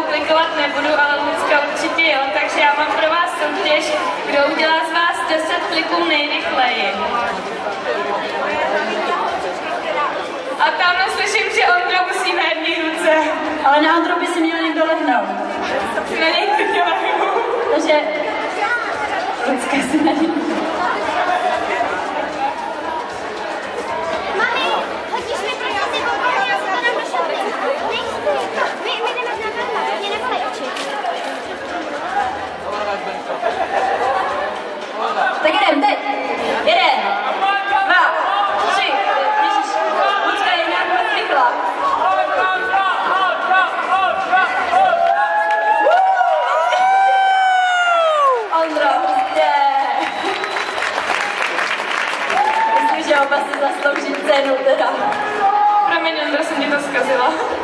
klikovat nebudu, ale Lucka určitě jo, takže já mám pro vás soutěž, kdo udělá z vás 10 kliků nejrychleji. A tam slyším, že Ondra musí na jedné ruce. Ale na Ondru by si měl někdo lehnout. Na něj klidně lehnu. Takže Oba si zaslouží cenu teda. Promiň, Ondra, jsem ti to zkazila.